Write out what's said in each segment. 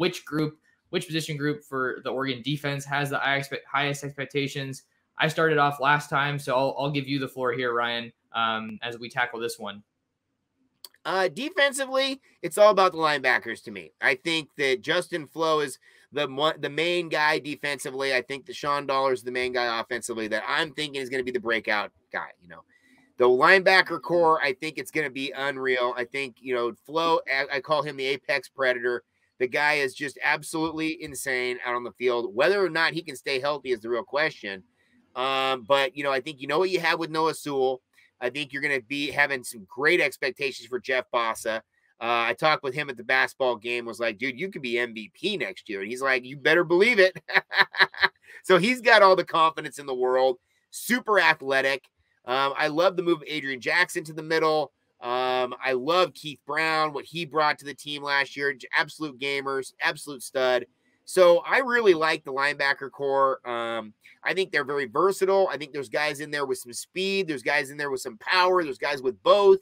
which group, which position group for the Oregon defense has the highest expectations. I started off last time, so I'll, I'll give you the floor here, Rian, um, as we tackle this one. Uh, defensively, it's all about the linebackers to me. I think that Justin Flowe is the the main guy defensively. I think that Sean Dollar is the main guy offensively that I'm thinking is going to be the breakout guy. You know, the linebacker core, I think it's going to be unreal. I think, you know, Flowe, I call him the apex predator. The guy is just absolutely insane out on the field. Whether or not he can stay healthy is the real question. Um, but, you know, I think you know what you have with Noah Sewell. I think you're going to be having some great expectations for Jeff Bassa. Uh, I talked with him at the basketball game, was like, dude, you could be MVP next year. And he's like, you better believe it. so he's got all the confidence in the world, super athletic. Um, I love the move of Adrian Jackson to the middle. Um, I love Keith Brown, what he brought to the team last year. Absolute gamers, absolute stud. So I really like the linebacker core. Um, I think they're very versatile. I think there's guys in there with some speed. There's guys in there with some power. There's guys with both.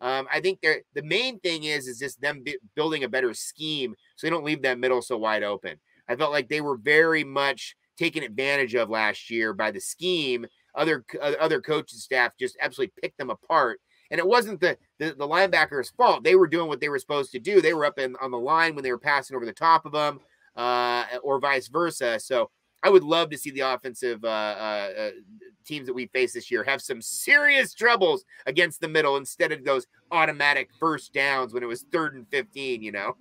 Um, I think they're the main thing is is just them building a better scheme so they don't leave that middle so wide open. I felt like they were very much taken advantage of last year by the scheme. Other other coaching staff just absolutely picked them apart. And it wasn't the, the, the linebackers' fault. They were doing what they were supposed to do. They were up in on the line when they were passing over the top of them, uh, or vice versa. So I would love to see the offensive uh, uh, teams that we face this year have some serious troubles against the middle instead of those automatic first downs when it was third and fifteen. You know.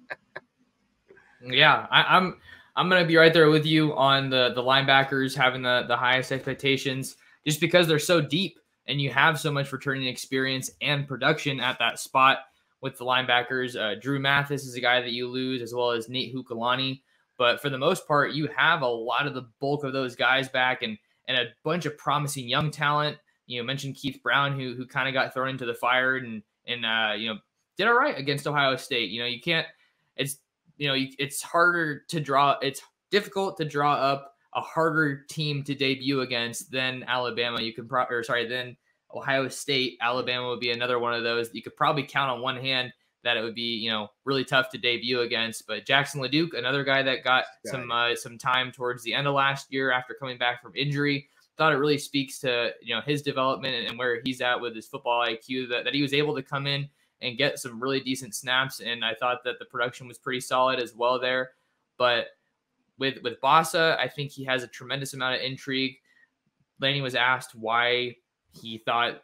yeah, I, I'm I'm gonna be right there with you on the the linebackers having the the highest expectations just because they're so deep and you have so much returning experience and production at that spot with the linebackers. Uh, Dru Mathis is a guy that you lose, as well as Nate Heaukulani. But for the most part, you have a lot of the bulk of those guys back and and a bunch of promising young talent. You know, mentioned Keith Brown, who who kind of got thrown into the fire and and uh, you know did all right against Ohio State. You know, you can't. It's you know, it's harder to draw. It's difficult to draw up a harder team to debut against than Alabama. You can probably, or sorry, then Ohio State. Alabama would be another one of those you could probably count on one hand that it would be you know really tough to debut against. But Jackson LaDuke, another guy that got some uh, some time towards the end of last year after coming back from injury. Thought it really speaks to you know his development and where he's at with his football IQ that, that he was able to come in and get some really decent snaps. And I thought that the production was pretty solid as well there. But with with Bassa, I think he has a tremendous amount of intrigue. Lanning was asked why he thought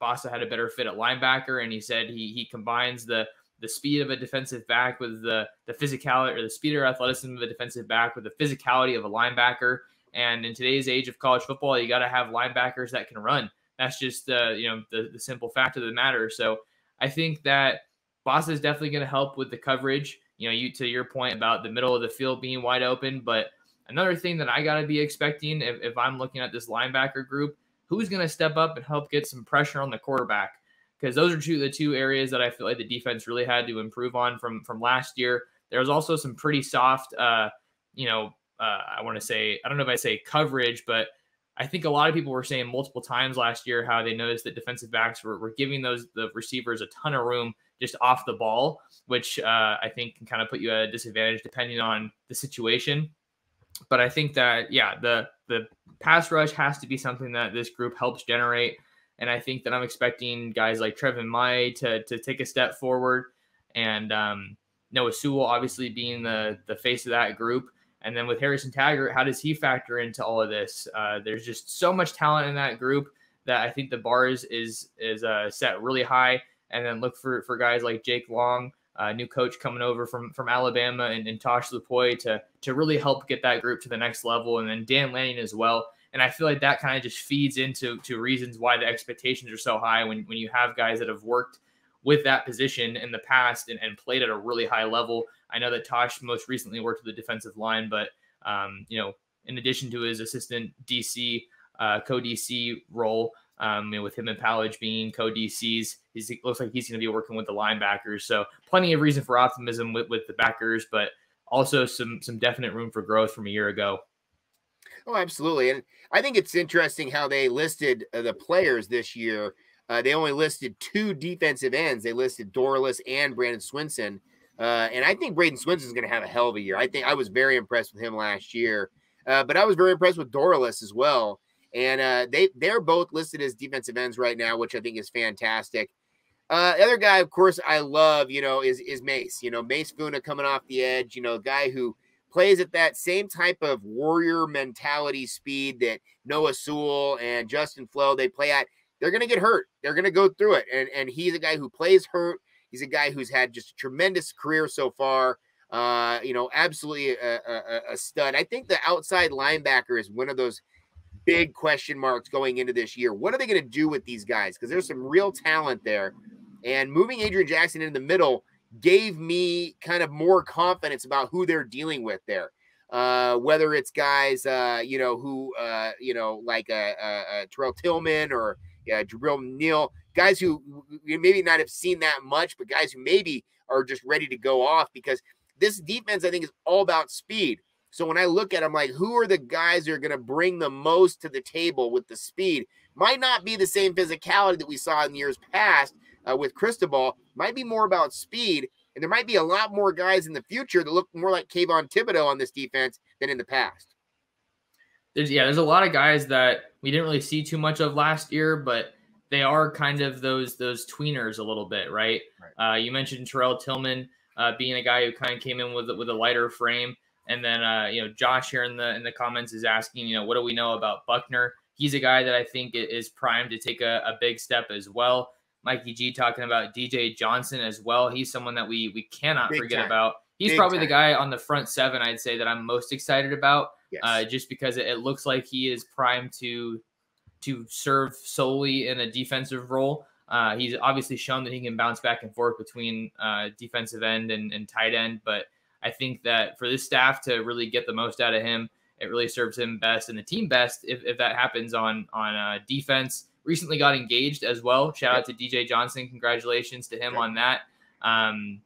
Bassa had a better fit at linebacker, and he said he he combines the the speed of a defensive back with the the physicality or the speed or athleticism of a defensive back with the physicality of a linebacker. And in today's age of college football, you got to have linebackers that can run. That's just uh, you know the, the simple fact of the matter. So I think that Bassa is definitely going to help with the coverage you know, you to your point about the middle of the field being wide open. But another thing that I got to be expecting if, if I'm looking at this linebacker group, who's going to step up and help get some pressure on the quarterback? Because those are two the two areas that I feel like the defense really had to improve on from from last year. There was also some pretty soft, uh, you know, uh, I want to say I don't know if I say coverage, but I think a lot of people were saying multiple times last year how they noticed that defensive backs were, were giving those the receivers a ton of room just off the ball, which uh, I think can kind of put you at a disadvantage depending on the situation. But I think that yeah, the the pass rush has to be something that this group helps generate, and I think that I'm expecting guys like Treven Ma'ae to to take a step forward, and um, Noah Sewell obviously being the the face of that group. And then with Harrison Taggart, how does he factor into all of this? Uh, there's just so much talent in that group that I think the bar is is, is uh, set really high and then look for for guys like Jake Long, uh, new coach coming over from from Alabama, and, and Tosh Lupoi to to really help get that group to the next level, and then Dan Lanning as well. And I feel like that kind of just feeds into to reasons why the expectations are so high when when you have guys that have worked with that position in the past and, and played at a really high level. I know that Tosh most recently worked with the defensive line, but um, you know, in addition to his assistant DC, uh, co DC role, um, with him and Powledge being co-DCs, he's, it looks like he's going to be working with the linebackers. So plenty of reason for optimism with, with the backers, but also some some definite room for growth from a year ago. Oh, absolutely. And I think it's interesting how they listed uh, the players this year. Uh, they only listed two defensive ends. They listed Dorlus and Bradyn Swinson. Uh, and I think Swinson is going to have a hell of a year. I think I was very impressed with him last year, uh, but I was very impressed with Dorlus as well. And uh, they they're both listed as defensive ends right now, which I think is fantastic. Uh, the other guy, of course, I love, you know, is is Mase. You know, Mase Funa coming off the edge. You know, guy who plays at that same type of warrior mentality speed that Noah Sewell and Justin Flowe they play at. They're going to get hurt. They're going to go through it. And and he's a guy who plays hurt. He's a guy who's had just a tremendous career so far. Uh, you know, absolutely a, a, a stud. I think the outside linebacker is one of those big question marks going into this year. What are they going to do with these guys? Because there's some real talent there. And moving Adrian Jackson in the middle gave me kind of more confidence about who they're dealing with there. Uh, whether it's guys, uh, you know, who, uh, you know, like uh, uh, uh Terrell Tilmon or uh, Jabril Neal, guys who maybe not have seen that much, but guys who maybe are just ready to go off because this defense, I think, is all about speed. So when I look at them, like, who are the guys that are going to bring the most to the table with the speed? Might not be the same physicality that we saw in years past uh, with Cristobal. Might be more about speed, and there might be a lot more guys in the future that look more like Kayvon Thibodeaux on this defense than in the past. There's yeah, there's a lot of guys that we didn't really see too much of last year, but they are kind of those those tweeners a little bit, right? right. Uh, you mentioned Terrell Tilmon uh, being a guy who kind of came in with with a lighter frame. And then uh, you know, Josh here in the in the comments is asking, you know, what do we know about Buckner? He's a guy that I think is primed to take a, a big step as well. Mikey G talking about DJ Johnson as well. He's someone that we we cannot big forget time. about. He's big probably time. the guy on the front seven I'd say that I'm most excited about, yes. uh, just because it, it looks like he is primed to to serve solely in a defensive role. Uh, he's obviously shown that he can bounce back and forth between uh, defensive end and, and tight end, but I think that for this staff to really get the most out of him, it really serves him best and the team best if, if that happens on on uh, defense. Recently got engaged as well. Shout out to DJ Johnson. Congratulations to him on that. Um,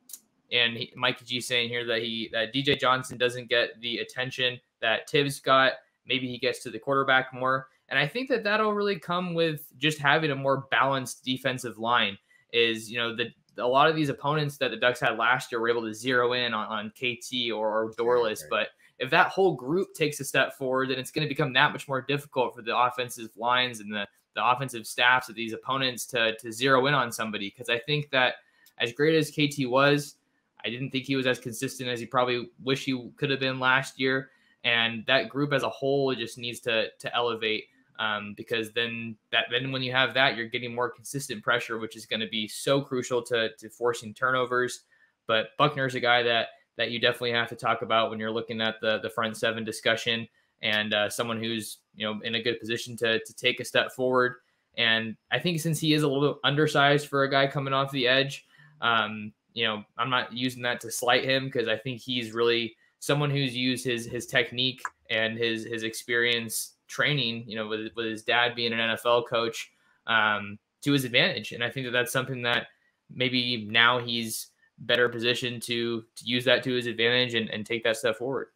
and he, Mikey G saying here that he that DJ Johnson doesn't get the attention that Tibbs got. Maybe he gets to the quarterback more. And I think that that'll really come with just having a more balanced defensive line. Is you know the a lot of these opponents that the Ducks had last year were able to zero in on, on KT or, or Dorlus. Right. But if that whole group takes a step forward, then it's going to become that much more difficult for the offensive lines and the, the offensive staffs of these opponents to, to zero in on somebody. Because I think that as great as KT was, I didn't think he was as consistent as he probably wish he could have been last year. And that group as a whole just needs to to elevate um, because then that then when you have that, you're getting more consistent pressure, which is going to be so crucial to to forcing turnovers. But Buckner's a guy that that you definitely have to talk about when you're looking at the the front seven discussion, and uh, someone who's you know in a good position to to take a step forward. And I think since he is a little undersized for a guy coming off the edge, um, you know, I'm not using that to slight him because I think he's really someone who's used his his technique and his his experience training, you know, with, with his dad being an NFL coach um, to his advantage. And I think that that's something that maybe now he's better positioned to to use that to his advantage and, and take that step forward.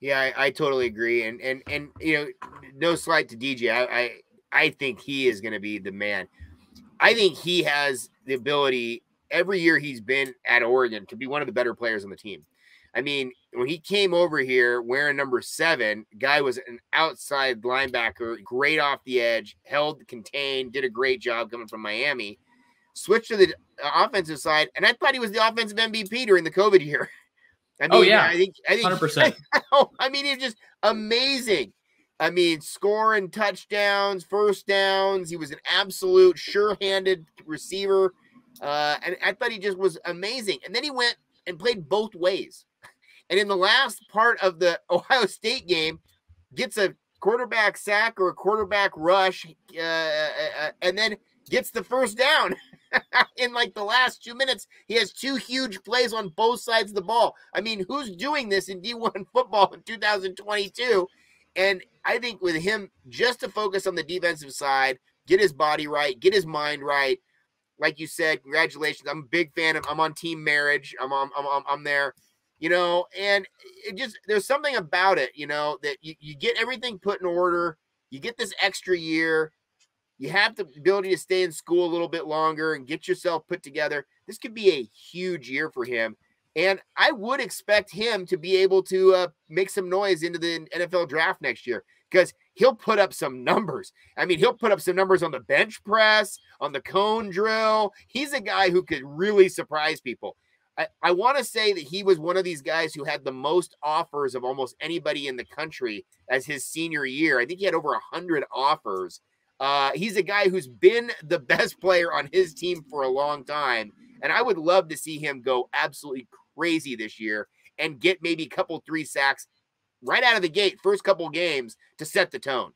Yeah, I, I totally agree. And and and you know, no slight to DJ. I I, I think he is going to be the man. I think he has the ability every year he's been at Oregon to be one of the better players on the team. I mean, when he came over here wearing number seven, guy was an outside linebacker, great off the edge, held, contained, did a great job coming from Miami. Switched to the offensive side, and I thought he was the offensive MVP during the COVID year. I oh, mean, oh yeah, I think I think 100%. I mean, he's just amazing. I mean, scoring touchdowns, first downs. He was an absolute sure-handed receiver, uh, and I thought he just was amazing. And then he went and played both ways. And in the last part of the Ohio State game, gets a quarterback sack or a quarterback rush, uh, uh, uh, and then gets the first down. in like the last two minutes, he has two huge plays on both sides of the ball. I mean, who's doing this in D1 football in 2022? And I think with him, just to focus on the defensive side, get his body right, get his mind right. Like you said, congratulations. I'm a big fan of. I'm on Team Marriage. I'm on. I'm, I'm, I'm there you know, and it just there's something about it, you know, that you, you get everything put in order, you get this extra year, you have the ability to stay in school a little bit longer and get yourself put together. This could be a huge year for him. And I would expect him to be able to uh, make some noise into the NFL draft next year because he'll put up some numbers. I mean, he'll put up some numbers on the bench press, on the cone drill. He's a guy who could really surprise people. I, I want to say that he was one of these guys who had the most offers of almost anybody in the country as his senior year. I think he had over 100 offers. Uh, he's a guy who's been the best player on his team for a long time. And I would love to see him go absolutely crazy this year and get maybe a couple three sacks right out of the gate, first couple games to set the tone.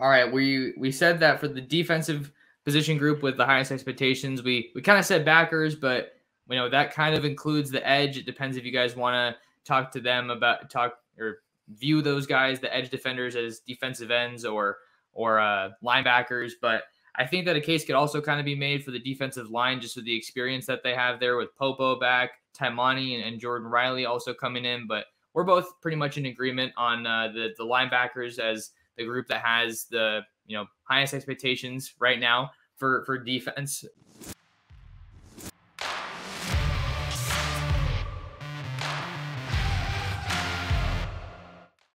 All right, we we said that for the defensive position group with the highest expectations, we we kind of said backers, but you know that kind of includes the edge. It depends if you guys want to talk to them about talk or view those guys, the edge defenders, as defensive ends or or uh, linebackers. But I think that a case could also kind of be made for the defensive line, just with the experience that they have there with Popo back, Taimani and, and Jordan Riley also coming in. But we're both pretty much in agreement on uh, the the linebackers as the group that has the you know highest expectations right now for for defense.